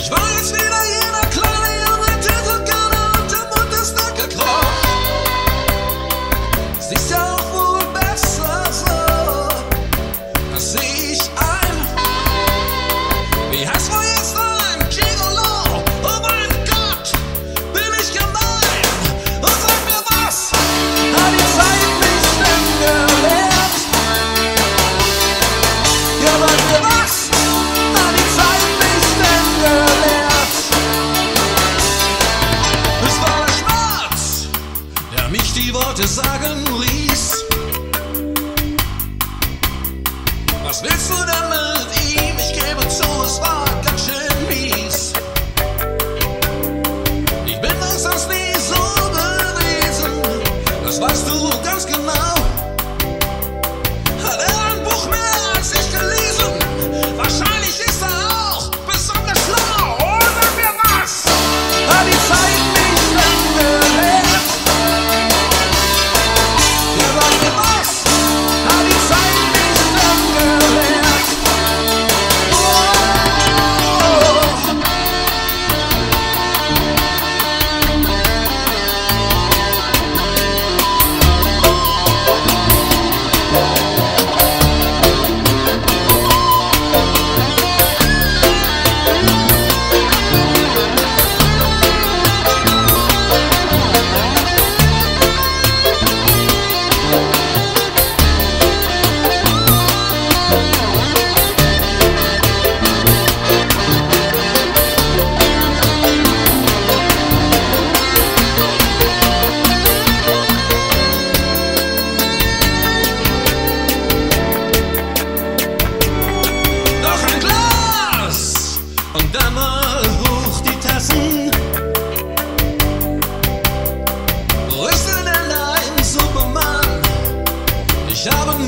Ich weiß wieder jeder kleine Junge tätet gerne und der Mund ist nackert Es ist ja auch wohl besser so. Das seh ich ein Wie heißt man This one.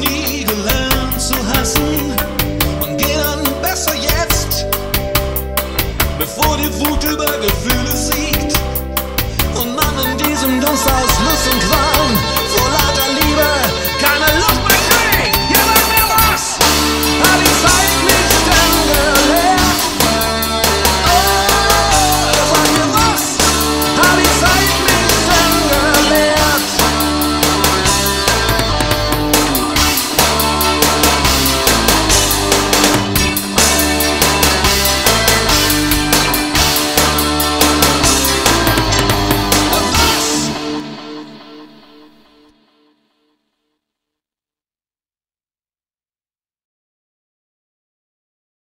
need a